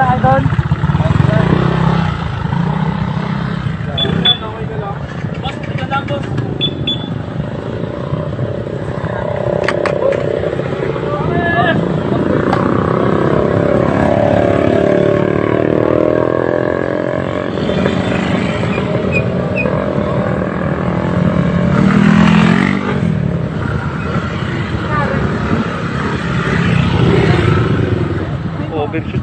na kayo doon. Overshoot sa tayo. Palagi Görüşürüz.